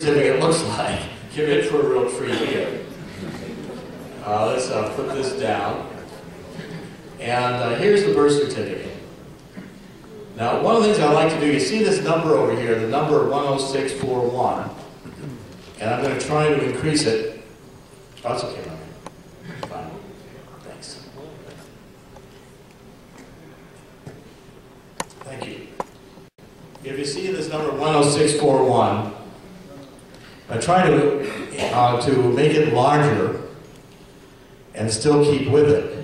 certificate looks like. You're in for a real treat here. Uh, let's uh, put this down. And uh, here's the birth certificate. Now, one of the things I like to do, you see this number over here, the number 10641, and I'm going to try to increase it. Oh, it's okay, Mike. Fine. Thanks. Thank you. If you see this number 10641, I try to, uh, to make it larger and still keep with it.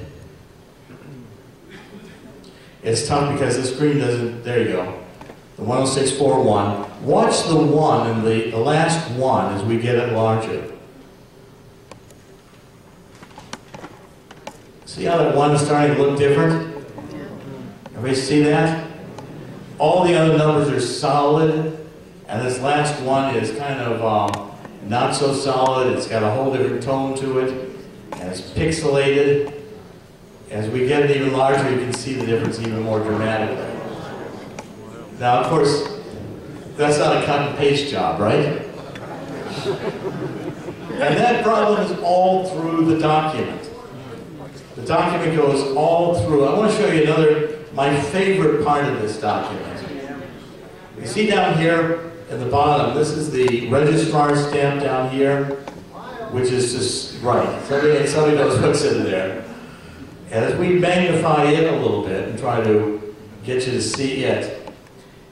It's tough because the screen doesn't, there you go. The 10641. Watch the one and the, the last one as we get it larger. See how that one is starting to look different? Everybody see that? All the other numbers are solid, and this last one is kind of um, not so solid. It's got a whole different tone to it, and it's pixelated. As we get it even larger, you can see the difference even more dramatically. Now, of course, that's not a cut and paste job, right? And that problem is all through the document. The document goes all through. I want to show you another, my favorite part of this document. You see down here at the bottom, this is the registrar stamp down here, which is just, right, somebody, somebody knows what's in there. And as we magnify it a little bit and try to get you to see it,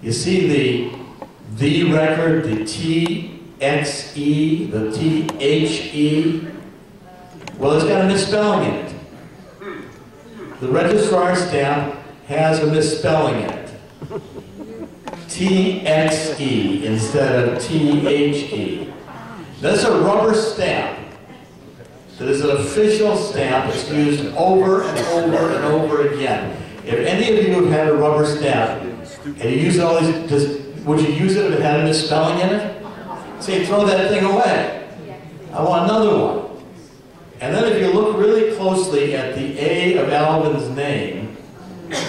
you see the the record, the TXE, the THE. Well, it's got a misspelling in it. The registrar stamp has a misspelling in it. TXE instead of THE. That's a rubber stamp that is an official stamp that's used over and over and over again. If any of you have had a rubber stamp and you use all these, does, would you use it if it had a misspelling in it? Say, throw that thing away. I want another one. And then if you look really closely at the A of Alvin's name,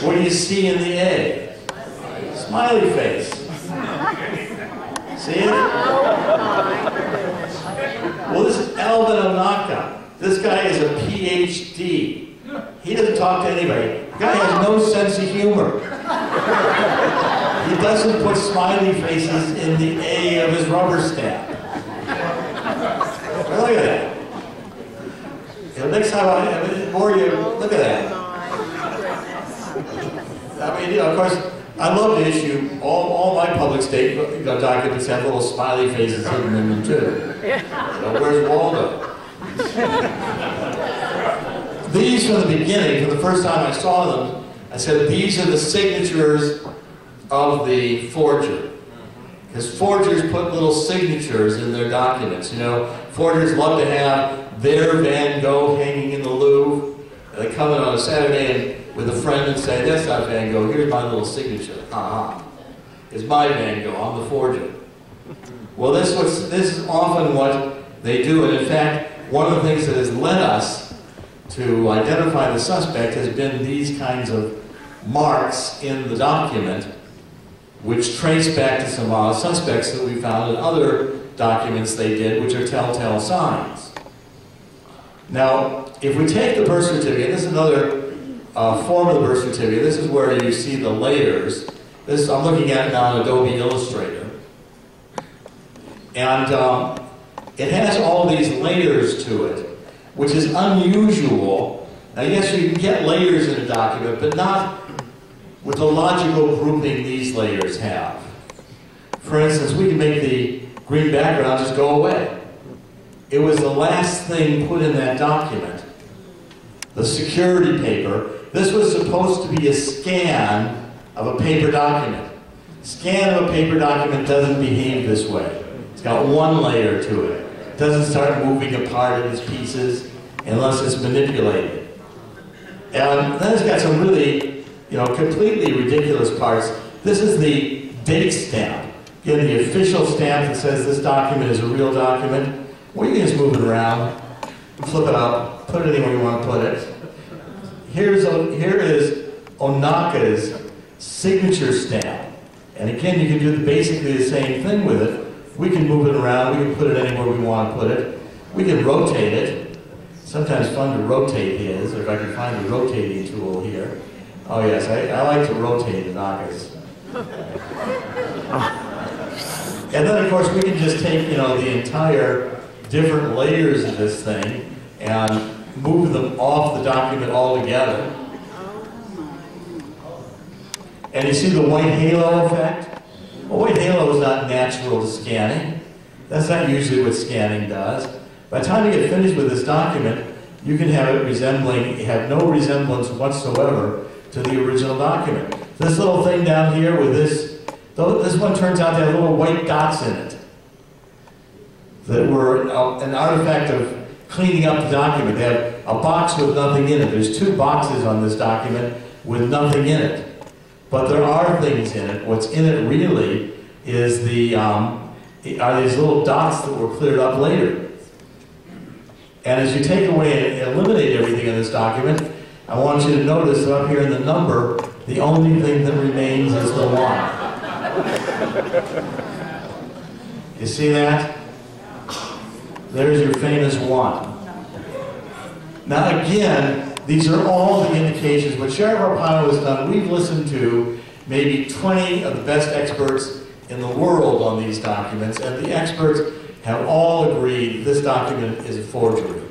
what do you see in the A? Smiley face. See it? Well, this is Alvin Onaka. This guy is a PhD. He doesn't talk to anybody. The guy has no sense of humor. He doesn't put smiley faces in the A of his rubber stamp. Look at that. Next time I, have more you, look at that. I mean, you know, of course, I love to issue, all, all my public statement documents have little smiley faces hidden in them too. So where's Waldo? these from the beginning, from the first time I saw them, I said, these are the signatures of the forger. Because forgers put little signatures in their documents. You know, forgers love to have their Van Gogh hanging in the Louvre. And they come in on a Saturday and, with a friend and say, that's not Van Gogh, here's my little signature. Uh-huh. It's my Van Gogh, I'm the forger. Well, this, was, this is often what they do. And in fact, one of the things that has led us to identify the suspect has been these kinds of marks in the document which trace back to some of uh, suspects that we found in other documents they did, which are telltale signs. Now, if we take the birth certificate, this is another uh, form of the birth certificate. This is where you see the layers. This I'm looking at now in Adobe Illustrator. And um, it has all these layers to it, which is unusual. Now, yes, you can get layers in a document, but not with the logical grouping these layers have. For instance, we can make the green background just go away. It was the last thing put in that document. The security paper. This was supposed to be a scan of a paper document. Scan of a paper document doesn't behave this way. It's got one layer to it It doesn't start moving apart in its pieces unless it's manipulated. And then it's got some really, you know, completely ridiculous parts. This is the date stamp. You the official stamp that says this document is a real document. What Well, you can just move it around, flip it up, put it anywhere you want to put it. Here's here is Onaka's signature stamp. And again, you can do basically the same thing with it, We can move it around, we can put it anywhere we want to put it. We can rotate it. Sometimes fun to rotate his, if I can find the rotating tool here. Oh yes, I, I like to rotate the Nagas. And then of course we can just take, you know, the entire different layers of this thing and move them off the document altogether. And you see the white halo effect? Well, white halo is not natural to scanning. That's not usually what scanning does. By the time you get finished with this document, you can have it resembling, have no resemblance whatsoever to the original document. This little thing down here with this, this one turns out to have little white dots in it that were uh, an artifact of cleaning up the document. They have a box with nothing in it. There's two boxes on this document with nothing in it. But there are things in it. What's in it really is the um, are these little dots that were cleared up later. And as you take away and eliminate everything in this document, I want you to notice that up here in the number, the only thing that remains is the one. You see that? There's your famous one. Now again, these are all the indications. What Sheriff Arpaio has done, we've listened to maybe 20 of the best experts in the world on these documents, and the experts have all agreed this document is a forgery.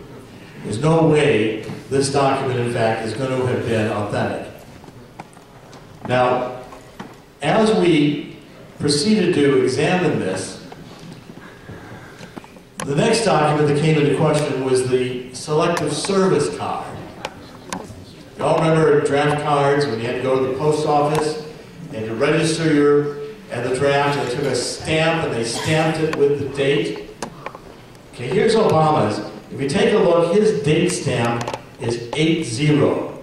There's no way this document, in fact, is going to have been authentic. Now, as we proceeded to examine this, the next document that came into question was the selective service card. You all remember draft cards when you had to go to the post office and to register your and the draft, and they took a stamp and they stamped it with the date. Okay, here's Obama's. If you take a look, his date stamp is 8-0.